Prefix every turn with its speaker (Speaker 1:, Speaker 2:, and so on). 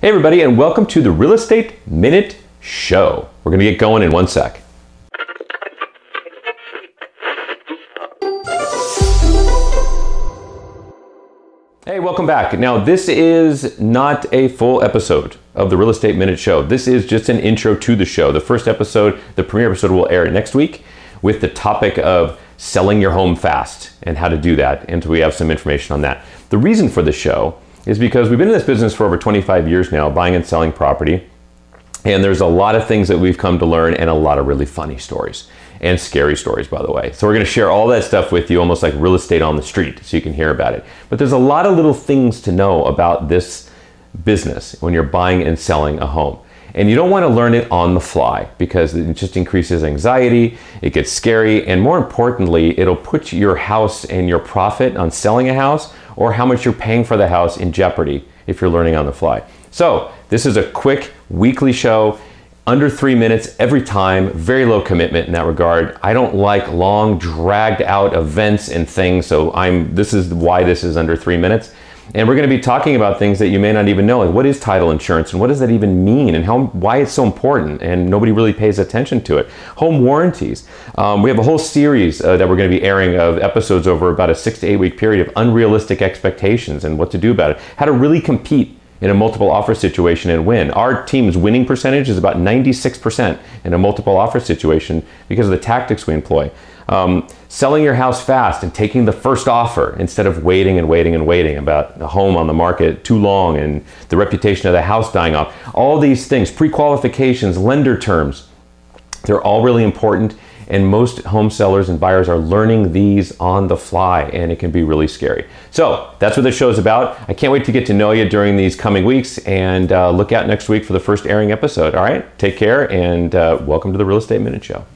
Speaker 1: Hey, everybody, and welcome to the Real Estate Minute Show. We're going to get going in one sec. Hey, welcome back. Now, this is not a full episode of the Real Estate Minute Show. This is just an intro to the show. The first episode, the premiere episode, will air next week with the topic of selling your home fast and how to do that. And we have some information on that. The reason for the show is because we've been in this business for over 25 years now, buying and selling property. And there's a lot of things that we've come to learn and a lot of really funny stories and scary stories, by the way. So we're going to share all that stuff with you, almost like real estate on the street, so you can hear about it. But there's a lot of little things to know about this business when you're buying and selling a home. And you don't want to learn it on the fly because it just increases anxiety, it gets scary, and more importantly, it'll put your house and your profit on selling a house or how much you're paying for the house in jeopardy if you're learning on the fly. So, this is a quick weekly show under three minutes every time, very low commitment in that regard. I don't like long, dragged out events and things, so I'm. This is why this is under three minutes. And we're going to be talking about things that you may not even know, like what is title insurance and what does that even mean and how why it's so important and nobody really pays attention to it. Home warranties. Um, we have a whole series uh, that we're going to be airing of episodes over about a six to eight week period of unrealistic expectations and what to do about it. How to really compete in a multiple offer situation and win. Our team's winning percentage is about 96% in a multiple offer situation because of the tactics we employ. Um, selling your house fast and taking the first offer instead of waiting and waiting and waiting about a home on the market too long and the reputation of the house dying off. All these things, pre qualifications, lender terms, they're all really important. And most home sellers and buyers are learning these on the fly, and it can be really scary. So that's what this show is about. I can't wait to get to know you during these coming weeks, and uh, look out next week for the first airing episode. All right, take care, and uh, welcome to the Real Estate Minute Show.